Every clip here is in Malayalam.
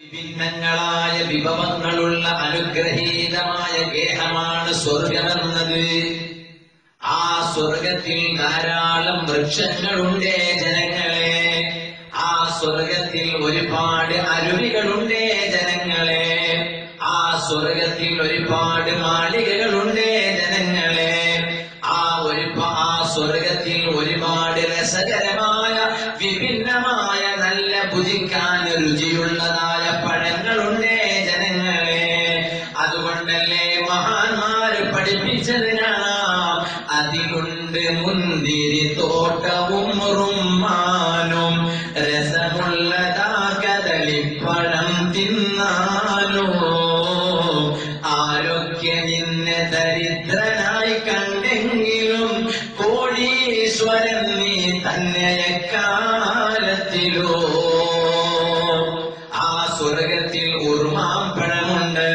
വിഭിന്നങ്ങളായ വിഭവങ്ങളുള്ള അനുഗ്രഹീതമായ ഗേഹമാണ് സ്വർഗമെന്നത്. ആ സ്വർഗത്തിൽ ധാരാളം വൃക്ഷങ്ങളുണ്ടേ ജനങ്ങളെ. ആ സ്വർഗത്തിൽ ഒരുപാട് അരുവികളുണ്ടേ ജനങ്ങളെ. ആ സ്വർഗത്തിൽ ഒരുപാട് മാളികകളുണ്ടേ മുന്തിരി തോട്ടവും റുമ്മാനും രസമുള്ളതാ കദളിപ്പഴം തിന്നാനോ ആരോഗ്യ നിന്നെ ദരിദ്രനായി കണ്ടെങ്കിലും കോടീശ്വരൻ നീ തന്നെ കാലത്തിലോ ആ സ്വർഗത്തിൽ ഉറുമാം പഴമുണ്ട്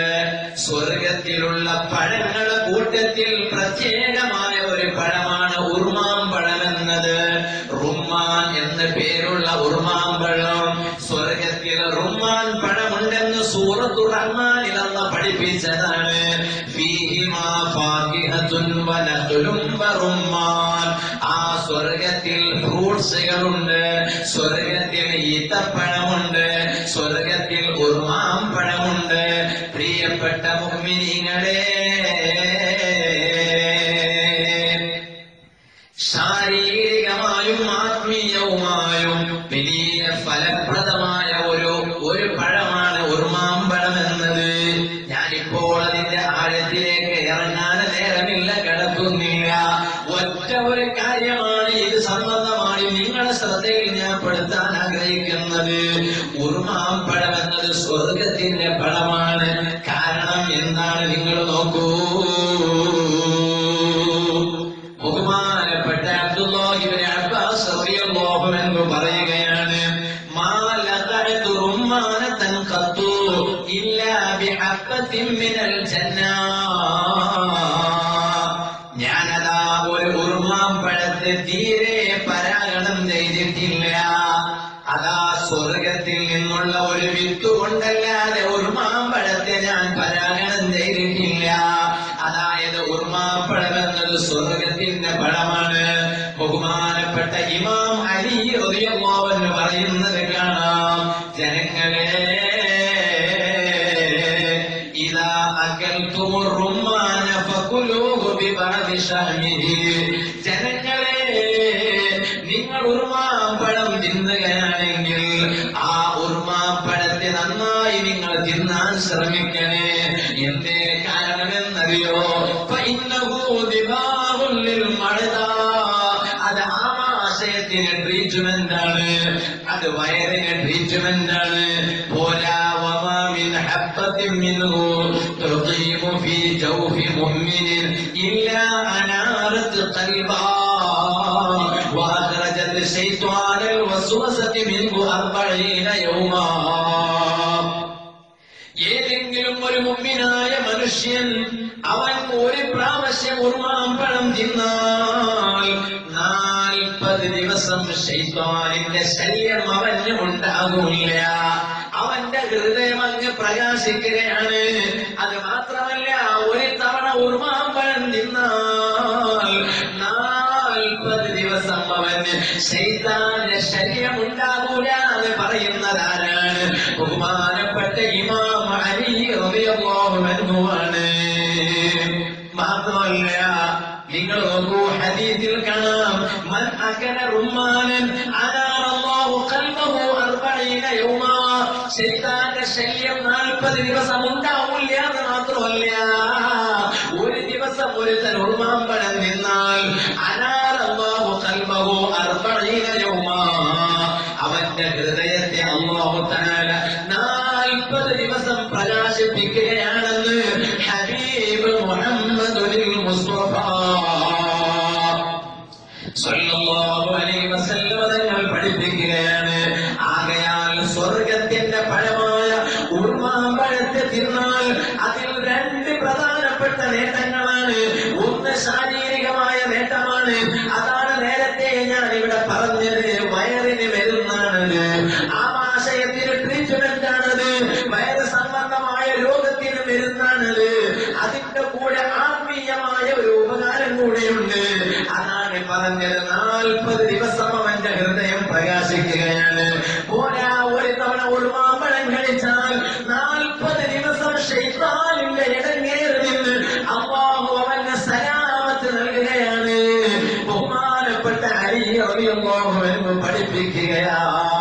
സ്വർഗത്തിലുള്ള പഴങ്ങളുടെ കൂട്ടത്തിൽ ഉറുമാൻ പഴം സ്വർഗത്തിൽ റുമാൻ പഴമുണ്ടെന്ന് സൂറത്തു റഹ്മാനിൽ അല്ല പഠിപ്പിച്ചതാണ്. ആ സ്വർഗത്തിൽ ഫ്രൂട്ട്സുകളുണ്ട്. സ്വർഗത്തിൽ ഈത്തപ്പഴമുണ്ട്. സ്വർഗത്തിൽ ഉർമാം പഴമുണ്ട്. പ്രിയപ്പെട്ട മുഗ്മിനിങ്ങളെ ഇത് സംബന്ധമായി നിങ്ങളെ ശ്രദ്ധയിൽ ഞാൻ പെടുത്താൻ ആഗ്രഹിക്കുന്നത്. ഉർമാമ്പഴം എന്നത് സ്വർഗത്തിന്റെ പഴമാണ്. കാരണം എന്താണ് നിങ്ങൾ നോക്കൂ. ബഹുമാനപ്പെട്ട അബ്ദുല്ലാഹിബ്നു അബ്ബാസ് റളിയല്ലാഹു അൻഹു പറയുകയാണ് മാ ലഖഅതു റുമ്മാനതൻ ഖത്തു ഇല്ലാ ബിഹബ്ബത്തിൻ മിനൽ ജന്ന. തീരെ പരാഗണം ചെയ്തിട്ടില്ല. അതാ സ്വർഗത്തിൽ നിന്നുള്ള ഒരു വിത്ത് കൊണ്ടല്ലാതെ ഉറുമാമ്പഴത്തെ ഞാൻ പരാഗണം ചെയ്തിട്ടില്ല. അതായത് ഉർമാപ്പഴം എന്നത് സ്വർഗത്തിന്റെ പഴമാണ്. ബഹുമാനപ്പെട്ട ഇമാം അലി അൻഹു പറയുന്നത് കാണാം. ജനങ്ങളെ ഇതാ ജനങ്ങളെ നിങ്ങൾ ഉർമാപ്പഴം തിന്നുകയാണെങ്കിൽ ആ ഉർമാപ്പഴത്തെ നന്നായി നിങ്ങൾ തിന്നാൻ ശ്രമിക്കണേ. എന്തേ കാരണമെന്നറിയോ? അത് ആമാശയത്തിന് ട്രീറ്റ്മെന്റ് ആണ് അത് വയറിന് ട്രീറ്റ്മെന്റ് ആണ് പോരാ വമാ മിൻ ഹബ്ബത്തിൻ മിൻഹു തുഖീമു ഫീ ജൗഫി മുഅ്മിനിൻ ഇല്ലാ അനാറത് ഖൽബാ وأخرجت الشيطان الوسوسة منه أربعين يوما ഏതെങ്കിലും ഒരു മുമ്പിനായ മനുഷ്യൻ അവൻ ഒരു പ്രാവശ്യം ഉർമാമ്പഴം തിന്നാൽ നാൽപ്പത് ദിവസം ശൈത്വാനിന്റെ ശല്യം അവന് ഉണ്ടാകില്ല അവന്റെ ഹൃദയം അങ്ങ് പ്രകാശിക്കുകയാണ് അത് മാത്രമല്ല ഒരു തവണ ഉർമാമ്പഴം തിന്നാൽ നാൽപ്പത് ദിവസം അവന് ശൈത്താന്റെ ശല്യം ഉണ്ടാകൂല എന്ന് പറയുന്നതാരാണ്? ബഹുമാനപ്പെട്ട ഇമാം അലി ആണ് മാത്രമല്ല നിങ്ങൾ നോക്കൂ ഹദീസിൽ കാണാം മൻ അകല റുമ്മാനൻ അനാറല്ലാഹു ഖൽബഹു അർബഈന യൗമ. ശൈത്താന്റെ ശല്യം നാൽപ്പത് ദിവസം ഉണ്ടാവില്ല എന്ന് മാത്രമല്ല ഒരു ദിവസം ഒരുത്തൻ ഉറുമാമ്പഴം നിന്നാൽ നാൽപ്പത് ദിവസം പ്രകാശിപ്പിക്കുകയാണെന്ന് ഹബീബ് മുഹമ്മദുൽ മുസ്തഫ. സല്ലല്ലാഹു അലൈഹി വസല്ലം തങ്ങൾ പഠിപ്പിക്കുകയാണ്. ആകയാൽ സ്വർഗത്തിന്റെ പഴമായ ഉർമാമ്പഴത്തെ തിന്നാൽ അതിൽ രണ്ട് പ്രധാനപ്പെട്ട നേട്ടങ്ങളാണ് പറഞ്ഞത് നാൽപ്പത് ദിവസം അവന്റെ ഹൃദയം പ്രകാശിക്കുകയാണ്. പോരാ ഒരു തവണ ഉൾമാമ്പഴം കഴിച്ചാൽ നാൽപ്പത് ദിവസം ഷെയ്ത്താനിന്റെ ഇടങ്ങേറി നിന്ന് അള്ളാഹു അവന്റെ സലാമത്ത് നൽകുകയാണ്. ബഹുമാനപ്പെട്ട അലി റളിയല്ലാഹു അൻഹു പഠിപ്പിക്കുകയാണ്.